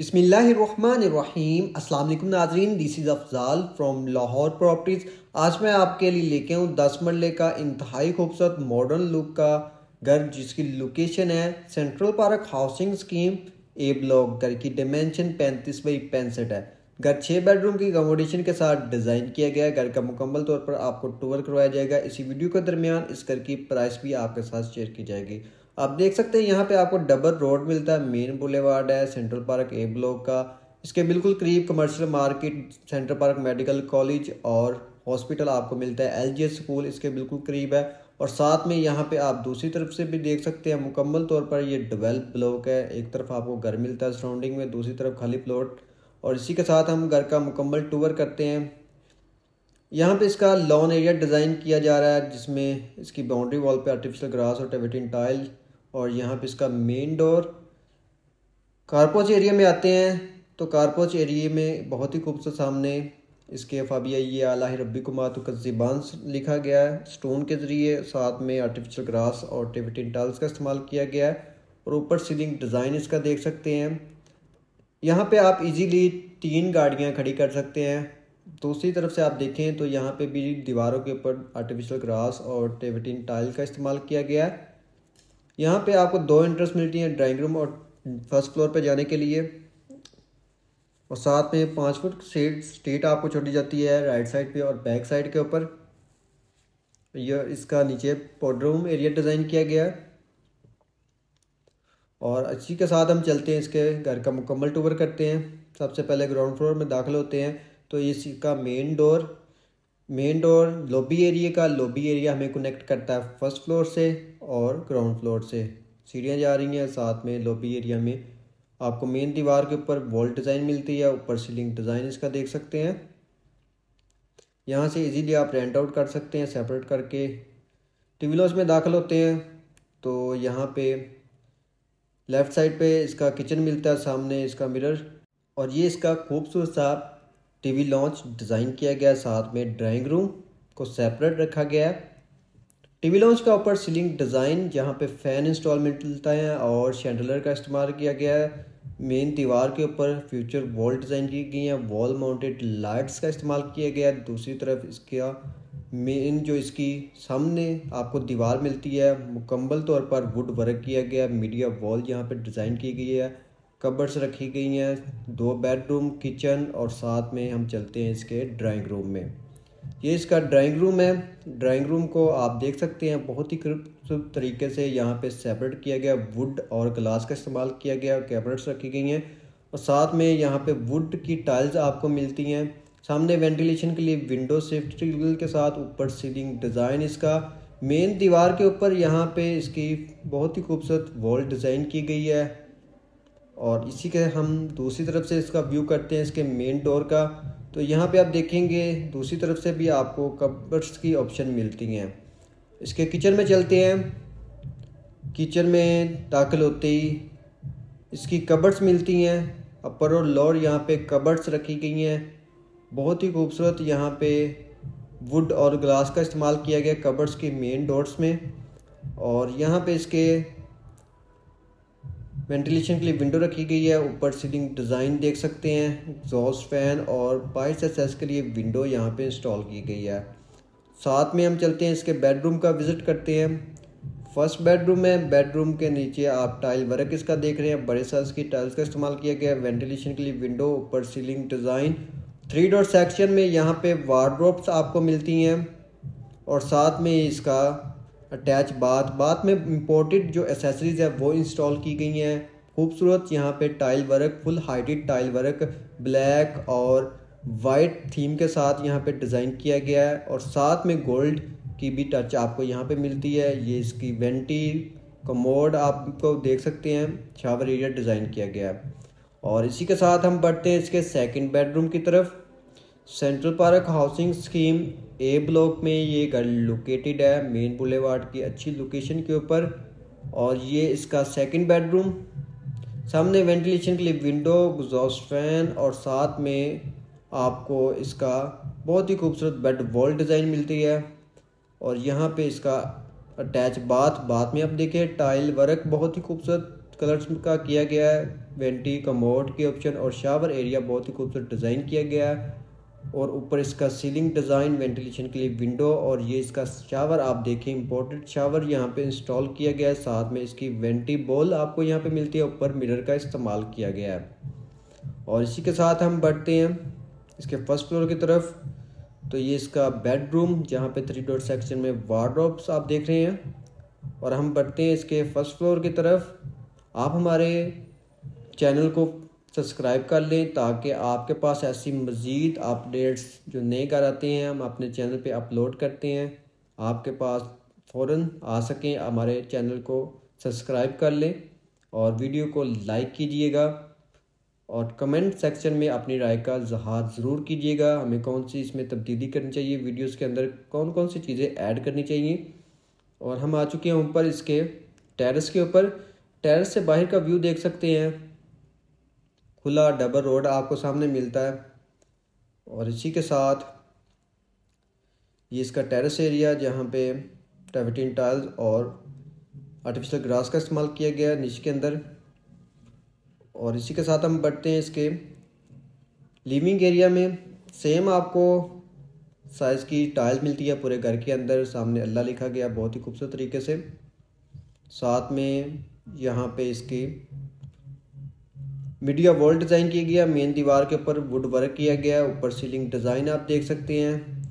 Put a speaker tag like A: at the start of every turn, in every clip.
A: अस्सलाम वालेकुम नाजरीन this is Afzal from Lahore properties आज मैं आपके लिए लेके आऊँ दस मरले का इंतहाई खूबसूरत मॉडर्न लुक का घर, जिसकी लोकेशन है central park housing scheme A block घर की डिमेंशन पैंतीस बाई पैंसठ है। घर छः बेडरूम की अकोमोडेशन के साथ डिज़ाइन किया गया है। घर का मुकम्मल तौर पर आपको टूर करवाया जाएगा। इसी वीडियो के दरमियान इस घर की प्राइस भी आपके साथ शेयर की जाएगी। आप देख सकते हैं यहाँ पे आपको डबल रोड मिलता है मेन बुलेवार्ड है सेंट्रल पार्क ए ब्लॉक का। इसके बिल्कुल करीब commercial market central park medical college और हॉस्पिटल आपको मिलता है। एलजीएस स्कूल इसके बिल्कुल करीब है और साथ में यहाँ पे आप दूसरी तरफ़ से भी देख सकते हैं, मुकम्मल तौर पर ये डेवलप ब्लॉक है। एक तरफ़ आपको घर मिलता है सराउंडिंग में, दूसरी तरफ़ खाली प्लॉट और इसी के साथ हम घर का मुकम्मल टूर करते हैं। यहाँ पे इसका लॉन एरिया डिज़ाइन किया जा रहा है, जिसमें इसकी बाउंड्री वॉल पे आर्टिफिशियल ग्रास और टेविटिन टाइल और यहाँ पे इसका मेन डोर कारपोच एरिया में आते हैं। तो कारपोच एरिया में बहुत ही खूबसूरत सामने इसके फाबिया ये आला रबी का ज़िबान लिखा गया है। स्टोन के ज़रिए साथ में आर्टिफिशियल ग्रास और टेविटिन टाइल्स का इस्तेमाल किया गया है और ऊपर सीलिंग डिज़ाइन इसका देख सकते हैं। यहाँ पे आप इजीली तीन गाड़ियाँ खड़ी कर सकते हैं। दूसरी तरफ़ से आप देखें तो यहाँ पे भी दीवारों के ऊपर आर्टिफिशियल ग्रास और टेविटिन टाइल का इस्तेमाल किया गया है। यहाँ पे आपको दो इंट्रेस्ट मिलती हैं ड्राइंग रूम और फ़र्स्ट फ्लोर पे जाने के लिए। और साथ में पाँच फुट सीट स्ट्रीट आपको छोड़ी जाती है राइट साइड पे और बैक साइड के ऊपर। यह इसका नीचे रूम एरिया डिज़ाइन किया गया। है और अच्छी के साथ हम चलते हैं, इसके घर का मुकम्मल टूर करते हैं। सबसे पहले ग्राउंड फ्लोर में दाखिल होते हैं। तो इसका main door main door lobby area का लॉबी एरिया हमें कनेक्ट करता है फ़र्स्ट फ्लोर से और ग्राउंड फ्लोर से। सीढ़ियाँ जा रही हैं साथ में लॉबी एरिया में। आपको मेन दीवार के ऊपर वॉल डिज़ाइन मिलती है, ऊपर सीलिंग डिज़ाइन इसका देख सकते हैं। यहाँ से इजीली आप रेंट आउट कर सकते हैं सेपरेट करके। टीवीलोस में दाखिल होते हैं तो यहाँ पे लेफ़्ट साइड पे इसका किचन मिलता है, सामने इसका मिरर और ये इसका खूबसूरत सा टीवी लॉन्च डिज़ाइन किया गया, साथ में ड्राइंग रूम को सेपरेट रखा गया है। टीवी लॉन्च का ऊपर सीलिंग डिज़ाइन, जहाँ पे फ़ैन इंस्टॉल मिलता है और शेंडलर का इस्तेमाल किया गया है। मेन दीवार के ऊपर फ्यूचर वॉल डिज़ाइन की गई है, वॉल माउंटेड लाइट्स का इस्तेमाल किया गया है। दूसरी तरफ़ इसका मेन जो इसकी सामने आपको दीवार मिलती है, मुकम्मल तौर पर वुड वर्क किया गया मीडिया वॉल यहाँ पे डिज़ाइन की गई है। कबर्स रखी गई हैं, दो बेडरूम, किचन और साथ में हम चलते हैं इसके ड्राइंग रूम में। ये इसका ड्राइंग रूम है। ड्राइंग रूम को आप देख सकते हैं, बहुत ही खूबसूरत तरीके से यहाँ पे सेपरेट किया गया, वुड और ग्लास का इस्तेमाल किया गया कैबिनेट्स रखी गई हैं। और साथ में यहाँ पे वुड की टाइल्स आपको मिलती हैं। सामने वेंटिलेशन के लिए विंडो सेफ्टी के साथ, ऊपर सीलिंग डिज़ाइन इसका। मेन दीवार के ऊपर यहाँ पे इसकी बहुत ही खूबसूरत वॉल डिज़ाइन की गई है। और इसी के हम दूसरी तरफ़ से इसका व्यू करते हैं इसके मेन डोर का। तो यहाँ पे आप देखेंगे, दूसरी तरफ़ से भी आपको कबर्स की ऑप्शन मिलती हैं। इसके किचन में चलते हैं। किचन में दाखिल होते ही इसकी कबर्स मिलती हैं। अपर और लोअर यहाँ पे कबर्स रखी गई हैं। बहुत ही खूबसूरत यहाँ पे वुड और ग्लास का इस्तेमाल किया गया कबर्स के मेन डोर्स में। और यहाँ पे इसके वेंटिलेशन के लिए विंडो रखी गई है, ऊपर सीलिंग डिज़ाइन देख सकते हैं, एग्जॉस्ट फ़ैन और बाइस एस के लिए विंडो यहाँ पे इंस्टॉल की गई है। साथ में हम चलते हैं, इसके बेडरूम का विज़िट करते हैं। फ़र्स्ट बेडरूम है, बेडरूम के नीचे आप टाइल वर्क इसका देख रहे हैं, बड़े साइज़ की टाइल्स का इस्तेमाल किया गया है, वेंटिलेशन के लिए विंडो, ऊपर ceiling design. Three door section में यहाँ पे वार्ड्रोप्स आपको मिलती हैं और साथ में इसका अटैच बाथ बाथ में इम्पोर्टेड जो एसेसरीज़ है, वो इंस्टॉल की गई हैं। खूबसूरत यहाँ पे tile work full heighted tile work black और वाइट थीम के साथ यहाँ पे डिज़ाइन किया गया है। और साथ में गोल्ड की भी टच आपको यहाँ पे मिलती है। ये इसकी वेंटी कमोड आपको देख सकते हैं। शावर एरिया डिज़ाइन किया गया है। और इसी के साथ हम बढ़ते हैं इसके सेकंड बेडरूम की तरफ़। Central park housing scheme A block में ये घर लोकेटेड है मेन बुलेवार्ड की अच्छी लोकेशन के ऊपर और ये इसका सेकंड बेडरूम सामने वेंटिलेशन के लिए विंडो एग्जॉस्ट फ़ैन और साथ में आपको इसका बहुत ही खूबसूरत बेड वॉल डिज़ाइन मिलती है और यहाँ पे इसका अटैच बाथ बाथ में आप देखें टाइल वर्क बहुत ही खूबसूरत कलर्स का किया गया है। वेंटी कमोड के ऑप्शन और शावर एरिया बहुत ही खूबसूरत डिज़ाइन किया गया है। और ऊपर इसका सीलिंग डिज़ाइन वेंटिलेशन के लिए विंडो और ये इसका शावर आप देखें इंपॉर्टेंट शावर यहाँ पे इंस्टॉल किया गया है। साथ में इसकी वेंटी बॉल आपको यहाँ पे मिलती है। ऊपर मिरर का इस्तेमाल किया गया है। और इसी के साथ हम बढ़ते हैं इसके फ़र्स्ट फ्लोर की तरफ़। तो ये इसका बेडरूम जहाँ पे थ्री डोर सेक्शन में वार्ड्रोब्स आप देख रहे हैं। और हम बढ़ते हैं इसके फ़र्स्ट फ्लोर की तरफ़। आप हमारे चैनल को सब्सक्राइब कर लें ताकि आपके पास ऐसी मज़ीद अपडेट्स जो नए घर आते हैं, हम अपने चैनल पे अपलोड करते हैं। आपके पास फ़ौर आ सकें, हमारे चैनल को सब्सक्राइब कर लें और वीडियो को लाइक कीजिएगा और कमेंट सेक्शन में अपनी राय का जहार ज़रूर कीजिएगा। हमें कौन सी इसमें तब्दीली करनी चाहिए, वीडियोस के अंदर कौन कौन सी चीज़ें ऐड करनी चाहिए? और हम आ चुके हैं ऊपर इसके टेरेस के ऊपर। टेरेस से बाहर का व्यू देख सकते हैं। खुला डबल रोड आपको सामने मिलता है। और इसी के साथ ये इसका टेरेस एरिया जहाँ पे टेविटिन टाइल्स और आर्टिफिशियल ग्रास का इस्तेमाल किया गया है नीचे के अंदर। और इसी के साथ हम बढ़ते हैं इसके लिविंग एरिया में। सेम आपको साइज़ की टाइल मिलती है पूरे घर के अंदर, सामने अल्लाह लिखा गया बहुत ही खूबसूरत तरीके से। साथ में यहाँ पे इसकी मीडिया वॉल डिज़ाइन किया गया, मेन दीवार के ऊपर वुड वर्क किया गया, ऊपर सीलिंग डिज़ाइन आप देख सकते हैं।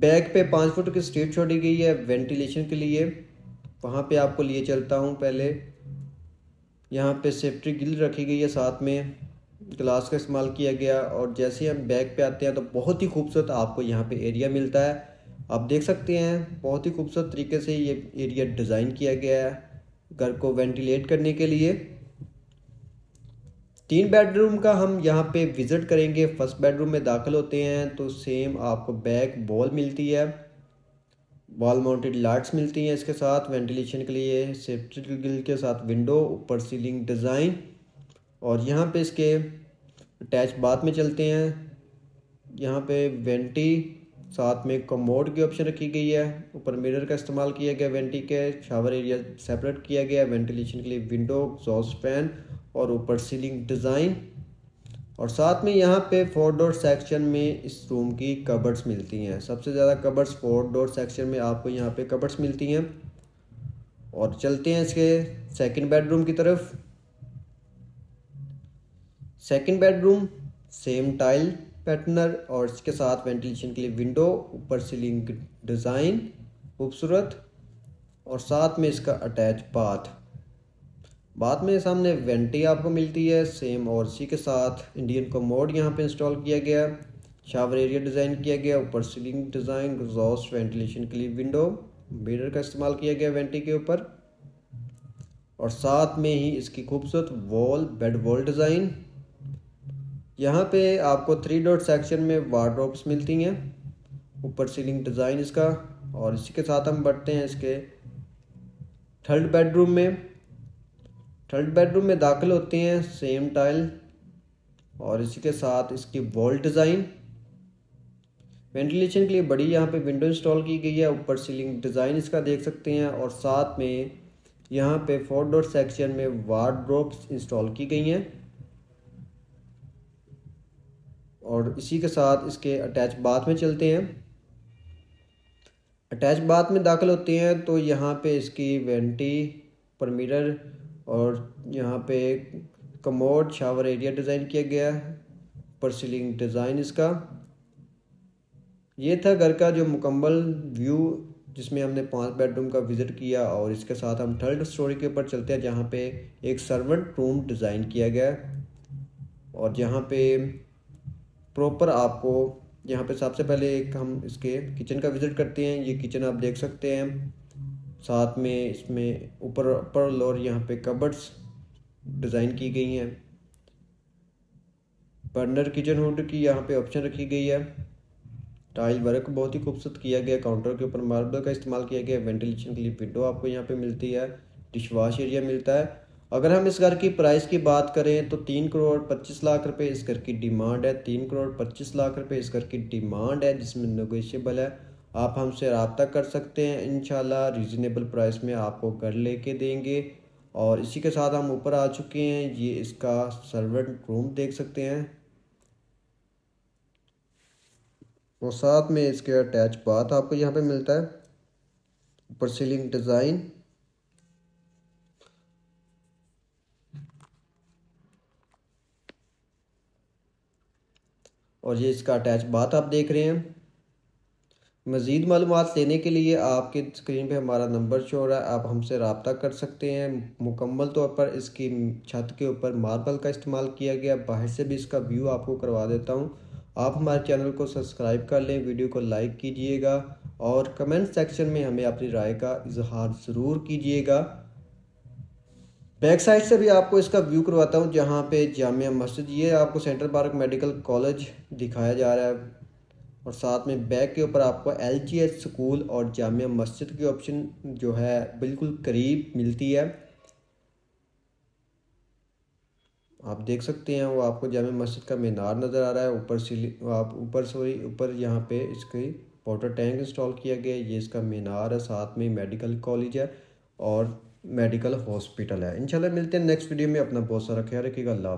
A: बैक पे पाँच फुट की स्ट्रीट छोड़ी गई है वेंटिलेशन के लिए। वहाँ पे आपको लिए चलता हूँ पहले। यहाँ पे सेफ्टी गिल रखी गई है साथ में। ग्लास का इस्तेमाल किया गया और जैसे हम बैक पे आते हैं तो बहुत ही खूबसूरत आपको यहाँ पे एरिया मिलता है। आप देख सकते हैं, बहुत ही खूबसूरत तरीके से ये एरिया डिज़ाइन किया गया है घर को वेंटिलेट करने के लिए। तीन बेडरूम का हम यहाँ पे विज़िट करेंगे। फ़र्स्ट बेडरूम में दाखिल होते हैं तो सेम आपको बैक बॉल मिलती है। वॉल माउंटेड लाइट्स मिलती हैं इसके साथ वेंटिलेशन के लिए सेफ्टी के साथ विंडो ऊपर सीलिंग डिज़ाइन और यहाँ पे इसके अटैच बाथ में चलते हैं। यहाँ पे वेंटी साथ में कमोड की ऑप्शन रखी गई है। ऊपर मिरर का इस्तेमाल किया गया वेंटी के। शावर एरिया सेपरेट किया गया। वेंटिलेशन के लिए विंडो जॉस फ़ैन और ऊपर सीलिंग डिज़ाइन और साथ में यहाँ पे फोर डोर सेक्शन में इस रूम की कबर्ड्स मिलती हैं। सबसे ज़्यादा कबर्ड्स फोर डोर सेक्शन में आपको यहाँ पे कबर्ड्स मिलती हैं। और चलते हैं इसके सेकंड बेडरूम की तरफ़। Second bedroom same tile pattern और इसके साथ वेंटिलेशन के लिए विंडो ऊपर सीलिंग डिज़ाइन खूबसूरत। और साथ में इसका अटैच बाथ बाद में सामने वेंटी आपको मिलती है, सेम और सी के साथ। इंडियन कोमोड यहाँ पे इंस्टॉल किया गया शावर एरिया डिज़ाइन किया गया ऊपर सीलिंग डिज़ाइन एग्जॉस्ट वेंटिलेशन के लिए विंडो मिरर का इस्तेमाल किया गया वेंटी के ऊपर। और साथ में ही इसकी खूबसूरत वॉल बेड वॉल डिज़ाइन यहाँ पे आपको थ्री डॉट सेक्शन में वार्ड्रोब्स मिलती हैं। ऊपर सीलिंग डिज़ाइन इसका, और इसी के साथ हम बढ़ते हैं इसके थर्ड बेडरूम में। थर्ड बेडरूम में दाखिल होते हैं सेम टाइल और इसी के साथ इसकी वॉल डिज़ाइन वेंटिलेशन के लिए बड़ी यहाँ पे विंडो इंस्टॉल की गई है, ऊपर सीलिंग डिज़ाइन इसका देख सकते हैं, और साथ में यहाँ पे फोर डोर सेक्शन में वार्ड्रोब्स इंस्टॉल की गई हैं. और इसी के साथ इसके अटैच बाथ में चलते हैं. अटैच बाथ में दाखिल होते हैं तो यहाँ पे इसकी वेंटी पर मिरर और यहाँ पे कमोड शावर एरिया डिज़ाइन किया गया है पर सीलिंग डिज़ाइन इसका। ये था घर का जो मुकम्मल व्यू जिसमें हमने पाँच बेडरूम का विज़िट किया और इसके साथ हम थर्ड स्टोरी के ऊपर चलते हैं, जहाँ पे एक सर्वेंट रूम डिज़ाइन किया गया और जहाँ पे प्रॉपर आपको, यहाँ पे सबसे पहले एक हम इसके किचन का विज़िट करते हैं। ये किचन आप देख सकते हैं। साथ में इसमें ऊपर अपर लोअर यहाँ पे कबर्ड्स डिज़ाइन की गई हैं। बर्नर किचन हुड की यहाँ पे ऑप्शन रखी गई है। टाइल वर्क बहुत ही खूबसूरत किया गया। काउंटर के ऊपर मार्बल का इस्तेमाल किया गया। वेंटिलेशन के लिए विंडो आपको यहाँ पे मिलती है। डिश वॉश एरिया मिलता है। अगर हम इस घर की प्राइस की बात करें तो तीन करोड़ पच्चीस लाख रुपए इस घर की डिमांड है। तीन करोड़ पच्चीस लाख रुपए इस घर की डिमांड है, जिसमें नेगोशियबल है। आप हमसे रबता कर सकते हैं इन रीज़नेबल प्राइस में आपको घर लेके देंगे। और इसी के साथ हम ऊपर आ चुके हैं, ये इसका सर्वेंट रूम देख सकते हैं। और साथ में इसके अटैच बाथ आपको यहाँ पे मिलता है। ऊपर सीलिंग डिज़ाइन और ये इसका अटैच बात आप देख रहे हैं। मज़ीद मालूम लेने के लिए आपके स्क्रीन पे हमारा नंबर शो रहा है, आप हमसे रबता कर सकते हैं। मुकम्मल तौर पर इसकी छत के ऊपर मार्बल का इस्तेमाल किया गया। बाहर से भी इसका व्यू आपको करवा देता हूँ। आप हमारे चैनल को सब्सक्राइब कर लें, वीडियो को लाइक कीजिएगा और कमेंट सेक्शन में हमें अपनी राय का इजहार ज़रूर कीजिएगा। बैक साइड से भी आपको इसका व्यू करवाता हूँ, जहाँ पे जामिया मस्जिद, ये आपको सेंट्रल पार्क मेडिकल कॉलेज दिखाया जा रहा है। और साथ में बैक के ऊपर आपको एल जी एच स्कूल और जामिया मस्जिद की ऑप्शन जो है बिल्कुल करीब मिलती है। आप देख सकते हैं, वो आपको जामिया मस्जिद का मीनार नज़र आ रहा है। ऊपर सीली आप ऊपर, सॉरी, ऊपर यहाँ पे इसकी वाटर टैंक इंस्टॉल किया गया है। ये इसका मीनार है, साथ में मेडिकल कॉलेज है और मेडिकल हॉस्पिटल है। इंशाल्लाह मिलते हैं नेक्स्ट वीडियो में। अपना बहुत सारा ख्याल रखिएगा। अल्लाह